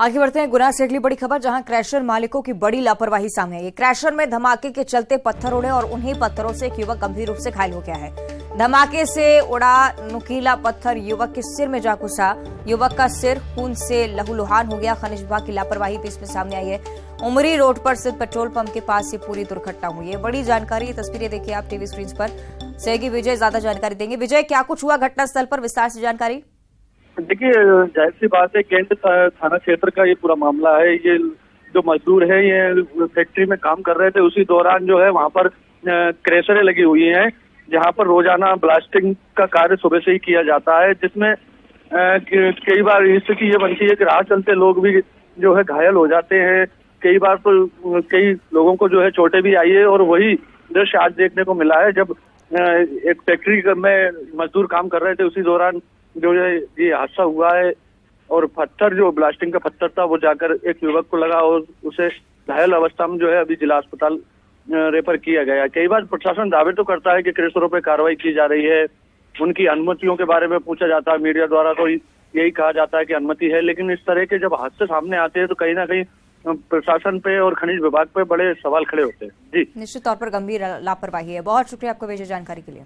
आगे बढ़ते हैं, गुना से अगली बड़ी खबर, जहाँ क्रैशर मालिकों की बड़ी लापरवाही सामने आई क्रैशर में धमाके के चलते पत्थर उड़े और उन्हीं पत्थरों से एक युवक गंभीर रूप से घायल हो गया है। धमाके से उड़ा नुकीला पत्थर युवक के सिर में जा घुसा। युवक का सिर खून से लहूलुहान हो गया। खनिज विभाग की लापरवाही भी इसमें सामने आई है। उमरी रोड पर स्थित पेट्रोल पंप के पास ये पूरी दुर्घटना हुई है। बड़ी जानकारी तस्वीरें देखिए आप टीवी स्क्रीन पर। सहयोगी विजय, ज़्यादा जानकारी देंगे। विजय, क्या कुछ हुआ घटनास्थल पर? विस्तार से जानकारी। देखिए, ज़ाहिर सी बात है केंद्र थाना क्षेत्र का ये पूरा मामला है। ये जो मजदूर है, ये फैक्ट्री में काम कर रहे थे, उसी दौरान जो है, वहाँ पर क्रेशरें लगी हुई हैं, जहाँ पर रोज़ाना ब्लास्टिंग का कार्य सुबह से ही किया जाता है, जिसमें कई बार स्थिति ये बनती है कि राह चलते लोग भी जो है घायल हो जाते हैं। कई बार तो कई लोगों को जो है चोटें भी आई है और वही दृश्य आज देखने को मिला है, जब एक फैक्ट्री में मजदूर काम कर रहे थे, उसी दौरान जो है ये हादसा हुआ है, और पत्थर जो ब्लास्टिंग का पत्थर था, वो जाकर एक युवक को लगा और उसे घायल अवस्था में जो है अभी जिला अस्पताल रेफर किया गया। कई बार प्रशासन दावे तो करता है कि क्रेशरों पर कार्रवाई की जा रही है, उनकी अनुमतियों के बारे में पूछा जाता है मीडिया द्वारा तो यही कहा जाता है कि अनुमति है, लेकिन इस तरह के जब हादसे सामने आते हैं तो कहीं ना कहीं प्रशासन पे और खनिज विभाग पे बड़े सवाल खड़े होते हैं। जी। निश्चित तौर पर गंभीर लापरवाही है। बहुत शुक्रिया आपको विजय जानकारी के लिए।